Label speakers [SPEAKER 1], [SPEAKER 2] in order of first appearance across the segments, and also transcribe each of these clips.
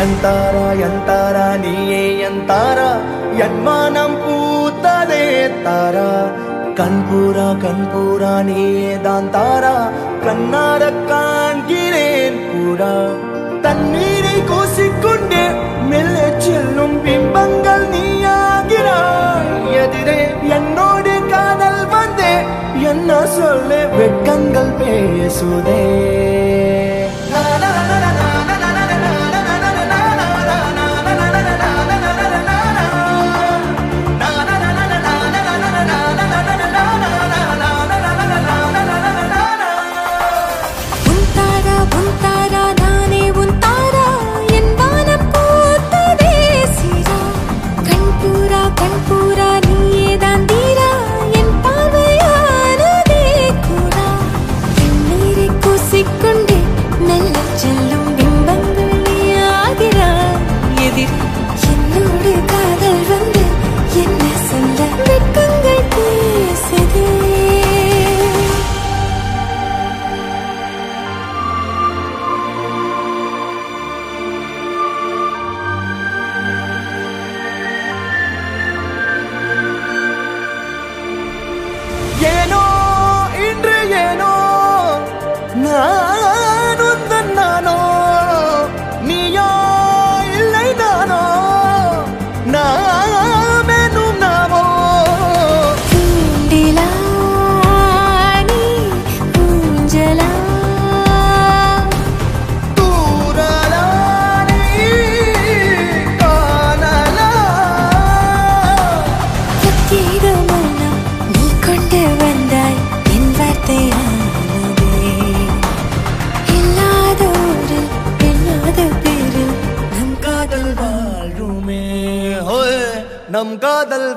[SPEAKER 1] எந்தாரா எந்தாரா நீயே எந்தாரா? என் மனம் பூத்ததே தாரா. கண்பூரா கண்பூரா நீயே தான் தாரா. கண்ணார காண்கிறேன் கூடா. தண்ணீரை கோசிக்கொண்டே மெல்ல செல்லும் பிம்பங்கள் நீயாகிறாய். எதிரே என்னோடு காதல் வந்தே என்ன சொல்லு வெட்கங்கள் பேசுதே.
[SPEAKER 2] மெல்ல செல்லும்
[SPEAKER 1] நம் காதல்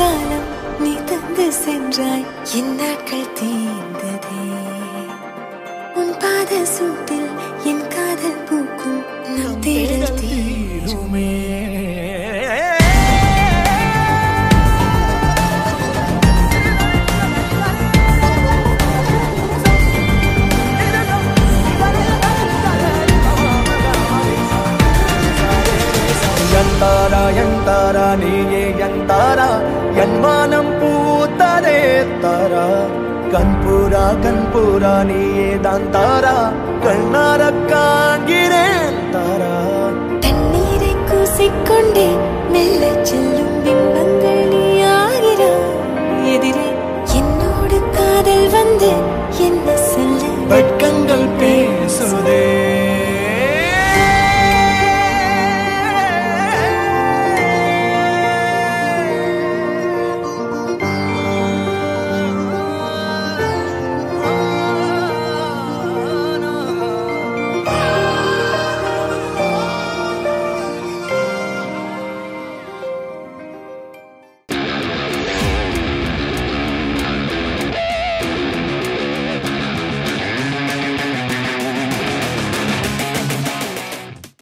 [SPEAKER 2] காலம் நீ தந்து சென்றாய். என் நாட்கள் தீர்ந்ததே உன் பாத சூட்டில்
[SPEAKER 1] எந்தாரா எந்தாரா நீயே எந்தாரா என் மானம் பூத்ததே தாரா கண்பூரா கண்பூரா நீயே தான் தாரா கண்ணார காண்கிறேன் தாரா
[SPEAKER 2] தண்ணீரை கூசிக்கொண்டே மெல்ல செல்லும் பிம்பங்கள் நீயாகிறாய் எதிரே என்னோடு காதல் வந்து என்ன சொல்ல
[SPEAKER 1] வெட்கங்கள் பேசுதே